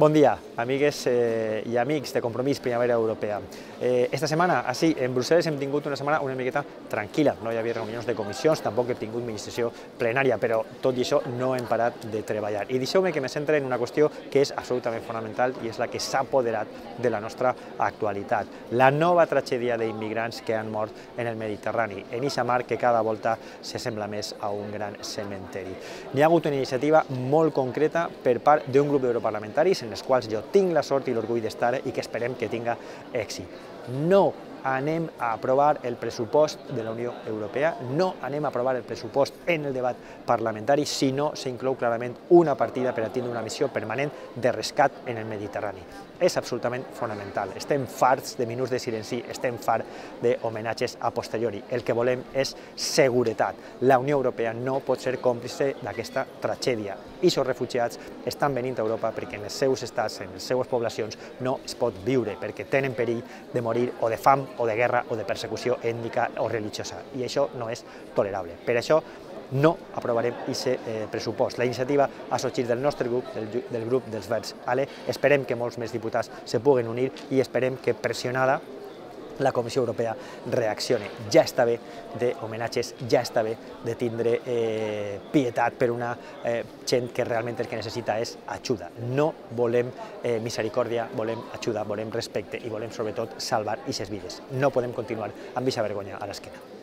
Bon dia, amigues eh, i amics de Compromís Primavera Europea. Eh, esta setmana, així, en Brussel·les hem tingut una setmana una miqueta tranquil·la. No hi havia reunions de comissions, tampoc hem tingut administració plenària, però tot i això no hem parat de treballar. I deixeu-me que me centre en una qüestió que és absolutament fonamental i és la que s'ha apoderat de la nostra actualitat. La nova tragèdia d'immigrants que han mort en el Mediterrani, en eixa mar que cada volta s'assembla més a un gran cementeri. N'hi ha hagut una iniciativa molt concreta per part d'un grup d'europarlamentaris en les quals jo tinc la sort i l'orgull d'estar i que esperem que tinga èxit. No anem a aprovar el pressupost de la Unió Europea, no anem a aprovar el pressupost en el debat parlamentari si no s'inclou clarament una partida per atendre una missió permanent de rescat en el Mediterrani. És absolutament fonamental. Estem farts de minuts de silenci, estem farts d'homenatges a posteriori. El que volem és seguretat. La Unió Europea no pot ser còmplice d'aquesta tragèdia. I els refugiats estan venint a Europa perquè en els seus estats, en les seues poblacions, no es pot viure, perquè tenen perill de morir o de fam o de guerra o de persecució ètnica o religiosa. I això no és tolerable. Per això no aprovarem aquest eh, pressupost. La iniciativa ha sorgit del nostre grup, del, del grup dels Verds. Ale, esperem que molts més diputats se puguen unir i esperem que pressionada la Comissió Europea reaccione. Ja està bé d'homenatges, ja està bé de tindre eh, pietat per una eh, gent que realment el que necessita és ajuda. No volem eh, misericòrdia, volem ajuda, volem respecte i volem sobretot salvar aquestes vides. No podem continuar amb aquesta vergonya a l'esquena.